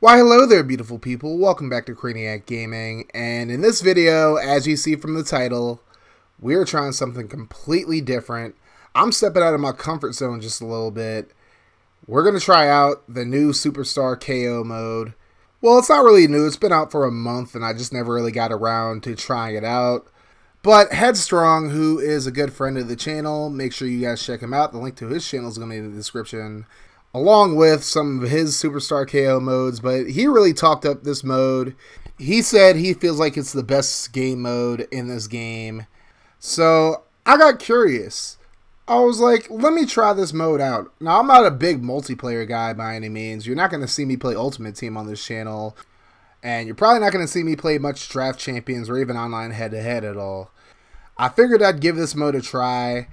Why hello there beautiful people, welcome back to Crayniaq Gaming, and in this video, as you see from the title, we are trying something completely different. I'm stepping out of my comfort zone just a little bit. We're going to try out the new Superstar KO mode. Well, it's not really new, it's been out for a month and I just never really got around to trying it out. But Headstrong, who is a good friend of the channel, make sure you guys check him out. The link to his channel is going to be in the description along with some of his Superstar KO modes, but he really talked up this mode. He said he feels like it's the best game mode in this game. So I got curious. I was like, let me try this mode out. Now, I'm not a big multiplayer guy by any means. You're not going to see me play Ultimate Team on this channel. And you're probably not going to see me play much Draft Champions or even online head to head at all. I figured I'd give this mode a try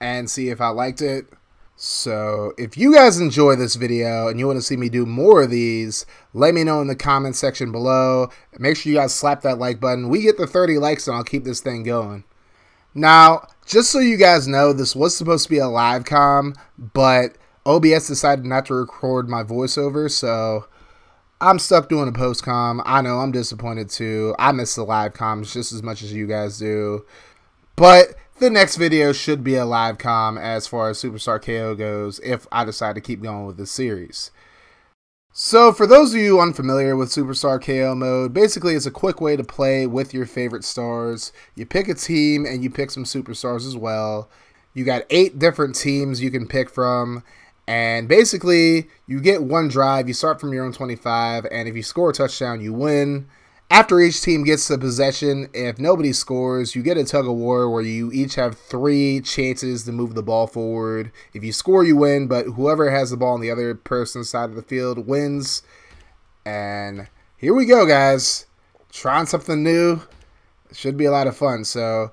and see if I liked it. So if you guys enjoy this video and you want to see me do more of these, let me know in the comment section below. Make sure you guys slap that like button. We get the 30 likes and I'll keep this thing going. Now, just so you guys know, this was supposed to be a live com, but OBS decided not to record my voiceover, so I'm stuck doing a post com. I know I'm disappointed too. I miss the live comms just as much as you guys do. But the next video should be a live com as far as Superstar KO goes if I decide to keep going with this series. So for those of you unfamiliar with Superstar KO mode, basically it's a quick way to play with your favorite stars. You pick a team and you pick some superstars as well. You got eight different teams you can pick from. And basically, you get one drive. You start from your own 25, and if you score a touchdown, you win. After each team gets the possession, if nobody scores, you get a tug of war where you each have three chances to move the ball forward. If you score, you win, but whoever has the ball on the other person's side of the field wins. And here we go, guys. Trying something new. Should be a lot of fun. So,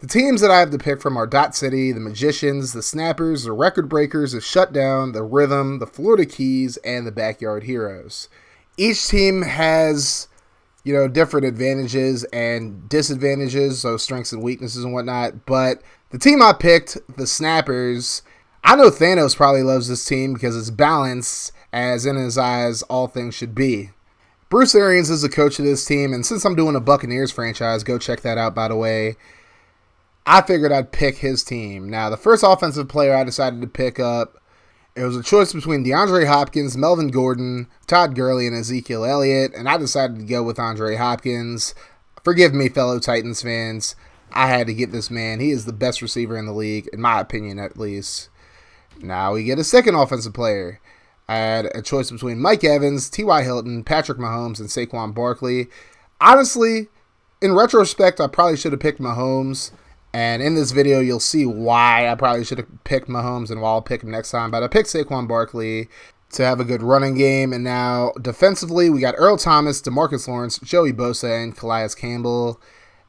the teams that I have to pick from are Dot City, the Magicians, the Snappers, the Record Breakers, the Shutdown, the Rhythm, the Florida Keys, and the Backyard Heroes. Each team has you know, different advantages and disadvantages, so strengths and weaknesses and whatnot. But the team I picked, the Snappers, I know Thanos probably loves this team because it's balanced, as in his eyes, all things should be. Bruce Arians is the coach of this team, and since I'm doing a Buccaneers franchise, go check that out, by the way. I figured I'd pick his team. Now, the first offensive player I decided to pick up it was a choice between DeAndre Hopkins, Melvin Gordon, Todd Gurley, and Ezekiel Elliott, and I decided to go with Andre Hopkins. Forgive me, fellow Titans fans. I had to get this man. He is the best receiver in the league, in my opinion, at least. Now we get a second offensive player. I had a choice between Mike Evans, T.Y. Hilton, Patrick Mahomes, and Saquon Barkley. Honestly, in retrospect, I probably should have picked Mahomes. And in this video, you'll see why I probably should have picked Mahomes and why I'll pick him next time. But I picked Saquon Barkley to have a good running game. And now defensively, we got Earl Thomas, Demarcus Lawrence, Joey Bosa, and Calais Campbell.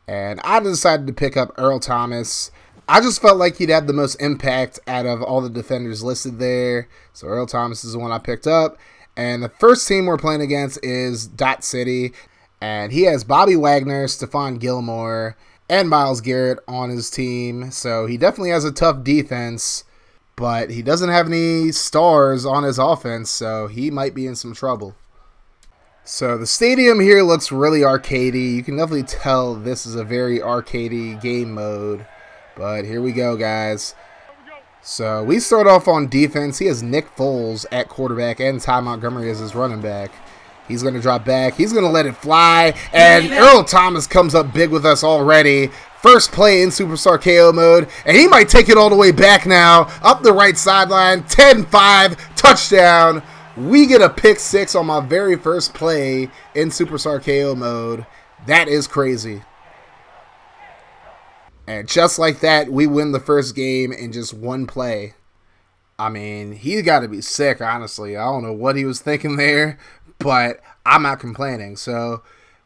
And I decided to pick up Earl Thomas. I just felt like he'd have the most impact out of all the defenders listed there. So Earl Thomas is the one I picked up. And the first team we're playing against is Dot City. And he has Bobby Wagner, Stephon Gilmore, and Myles Garrett on his team. So he definitely has a tough defense, but he doesn't have any stars on his offense, so he might be in some trouble. So the stadium here looks really arcadey. You can definitely tell this is a very arcadey game mode. But here we go, guys. So we start off on defense. He has Nick Foles at quarterback and Ty Montgomery as his running back. He's going to drop back. He's going to let it fly. And Earl Thomas comes up big with us already. First play in Superstar KO mode. And he might take it all the way back now. Up the right sideline. 10-5. Touchdown. We get a pick six on my very first play in Superstar KO mode. That is crazy. And just like that, we win the first game in just one play. I mean, he's got to be sick, honestly. I don't know what he was thinking there, but I'm not complaining. So,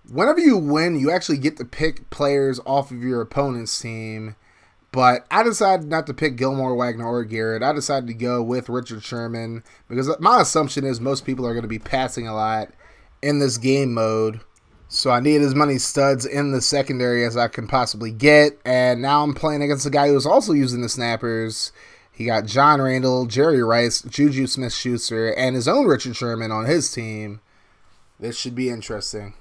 whenever you win, you actually get to pick players off of your opponent's team. But I decided not to pick Gilmore, Wagner, or Garrett. I decided to go with Richard Sherman because my assumption is most people are going to be passing a lot in this game mode. So I need as many studs in the secondary as I can possibly get. And now I'm playing against a guy who's also using the snappers. He got John Randle, Jerry Rice, Juju Smith Schuster, and his own Richard Sherman on his team. This should be interesting.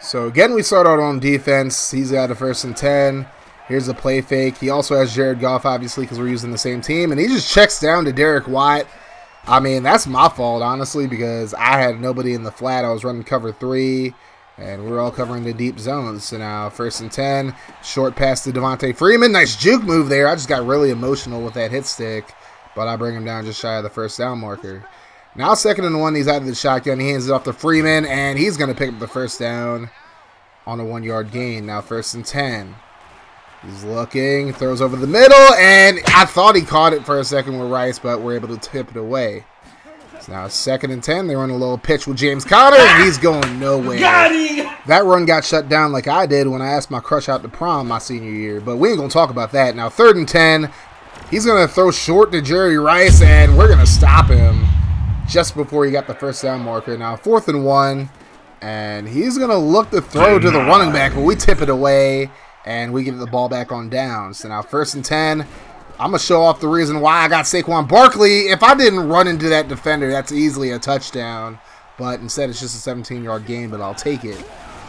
So again, we start out on defense. He's got a first and 10. Here's a play fake. He also has Jared Goff, obviously, because we're using the same team. And he just checks down to Derek Watt. I mean, that's my fault, honestly, because I had nobody in the flat. I was running cover three, and we are all covering the deep zones. So now, first and 10, short pass to Devonta Freeman. Nice juke move there. I just got really emotional with that hit stick, but I bring him down just shy of the first down marker. Now, second and one, he's out of the shotgun. He hands it off to Freeman, and he's going to pick up the first down on a one yard gain. Now, first and 10. He's looking, throws over the middle, and I thought he caught it for a second with Rice, but we're able to tip it away. So now second and ten. They run a little pitch with James Conner, and he's going nowhere. That run got shut down like I did when I asked my crush out to prom my senior year, but we ain't gonna talk about that. Now third and ten. He's gonna throw short to Jerry Rice, and we're gonna stop him just before he got the first down marker. Now fourth and one, and he's gonna look to throw to the running back, but we tip it away and we get the ball back on downs. So now first and 10, I'm going to show off the reason why I got Saquon Barkley. If I didn't run into that defender, that's easily a touchdown. But instead, it's just a 17-yard gain, but I'll take it.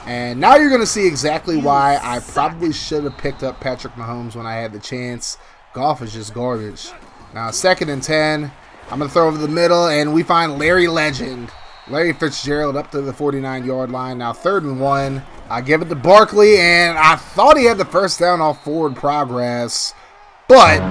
And now you're going to see exactly why I probably should have picked up Patrick Mahomes when I had the chance. Goff is just garbage. Now, second and 10, I'm going to throw over the middle, and we find Larry Legend. Larry Fitzgerald up to the 49-yard line. Now, third and one. I give it to Barkley, and I thought he had the first down off forward progress, but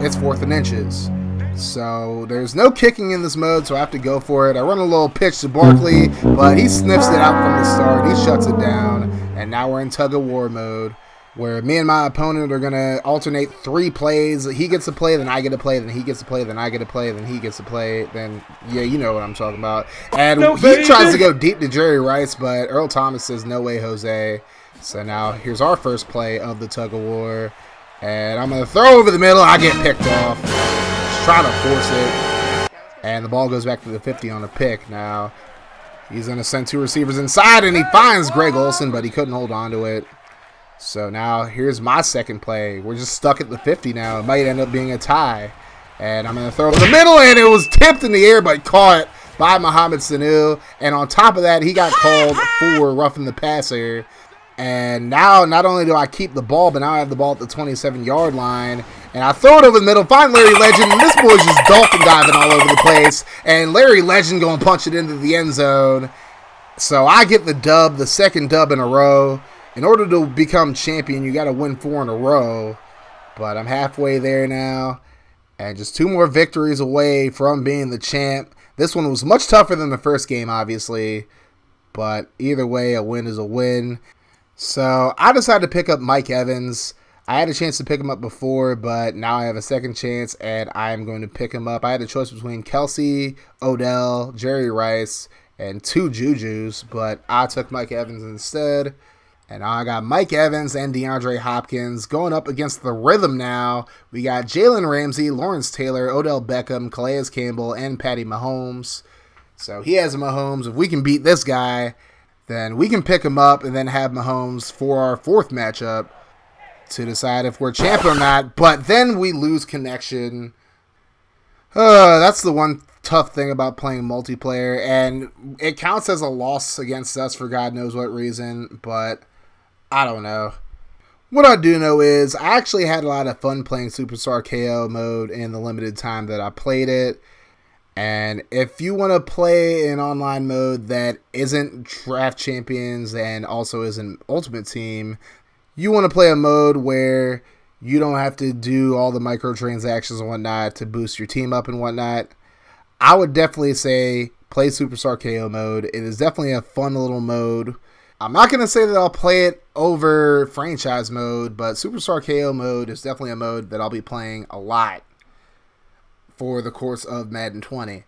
it's fourth and inches. So there's no kicking in this mode, so I have to go for it. I run a little pitch to Barkley, but he sniffs it out from the start. He shuts it down, and now we're in tug of war mode where me and my opponent are gonna alternate three plays. He gets a play, then I get a play, then he gets a play, then I get a play, then he gets a play. Then yeah, you know what I'm talking about. And no, he tries to go deep to Jerry Rice, but Earl Thomas says no way, Jose. So now here's our first play of the tug of war, and I'm gonna throw over the middle. I get picked off. Just trying to force it, and the ball goes back to the 50 on a pick. Now he's gonna send two receivers inside, and he finds Greg Olsen, but he couldn't hold on to it. So now here's my second play. We're just stuck at the 50 now. It might end up being a tie. And I'm going to throw in the middle, and it was tipped in the air, but caught by Mohamed Sanu. And on top of that, he got called for roughing the passer. And now, not only do I keep the ball, but now I have the ball at the 27-yard line. And I throw it over the middle, find Larry Legend, and this boy's just dolphin diving all over the place. And Larry Legend going to punch it into the end zone. So I get the dub, the second dub in a row in order to become champion, you got to win four in a row. But I'm halfway there now, and just two more victories away from being the champ. This one was much tougher than the first game, obviously, but either way, a win is a win. So I decided to pick up Mike Evans. I had a chance to pick him up before, but now I have a second chance, and I am going to pick him up. I had a choice between Kelce, Odell, Jerry Rice, and two Juju's, but I took Mike Evans instead. And I got Mike Evans and DeAndre Hopkins going up against the rhythm now. We got Jalen Ramsey, Lawrence Taylor, Odell Beckham, Calais Campbell, and Patty Mahomes. So he has Mahomes. If we can beat this guy, then we can pick him up and then have Mahomes for our fourth matchup to decide if we're champ or not. But then we lose connection. Uh, that's the one tough thing about playing multiplayer, and it counts as a loss against us for God knows what reason. But I don't know. What I do know is I actually had a lot of fun playing Superstar KO mode in the limited time that I played it. And if you want to play an online mode that isn't Draft Champions and also isn't Ultimate Team, you want to play a mode where you don't have to do all the microtransactions and whatnot to boost your team up and whatnot. I would definitely say play Superstar KO mode. It is definitely a fun little mode I'm not going to say that I'll play it over franchise mode, but Superstar KO mode is definitely a mode that I'll be playing a lot for the course of Madden 20.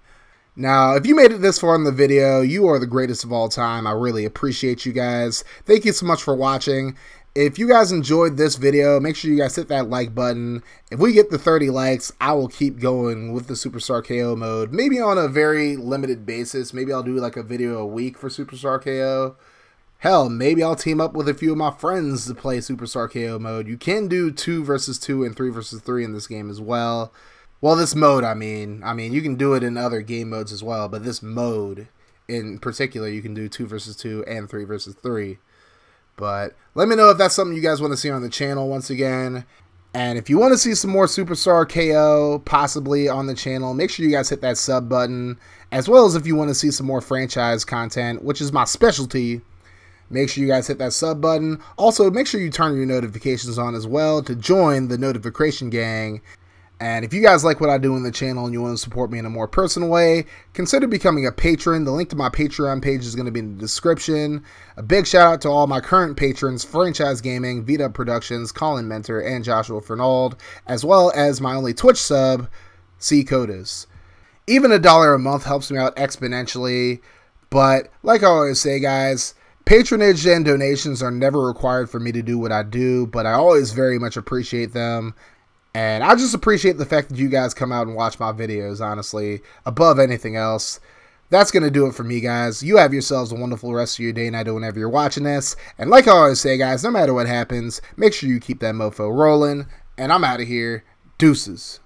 Now, if you made it this far in the video, you are the greatest of all time. I really appreciate you guys. Thank you so much for watching. If you guys enjoyed this video, make sure you guys hit that like button. If we get the 30 likes, I will keep going with the Superstar KO mode. Maybe on a very limited basis. Maybe I'll do like a video a week for Superstar KO. Hell, maybe I'll team up with a few of my friends to play Superstar KO mode. You can do 2 versus 2 and 3 versus 3 in this game as well. Well, this mode, I mean. I mean, you can do it in other game modes as well, but this mode in particular, you can do two versus two and three versus three. But let me know if that's something you guys want to see on the channel once again. And if you want to see some more Superstar KO possibly on the channel, make sure you guys hit that sub button. As well as if you want to see some more franchise content, which is my specialty, make sure you guys hit that sub button. Also, make sure you turn your notifications on as well to join the notification gang and if you guys like what I do in the channel and you want to support me in a more personal way, consider becoming a patron. The link to my Patreon page is going to be in the description. A big shout out to all my current patrons, Franchise Gaming, Vita Productions, Colin Mentor, and Joshua Fernald, as well as my only Twitch sub, C Codus. Even a dollar a month helps me out exponentially, but like I always say, guys, patronage and donations are never required for me to do what I do, but I always very much appreciate them. And I just appreciate the fact that you guys come out and watch my videos, honestly, above anything else. That's going to do it for me, guys. You have yourselves a wonderful rest of your day and night whenever you're watching this. And like I always say, guys, no matter what happens, make sure you keep that mofo rolling. And I'm out of here. Deuces.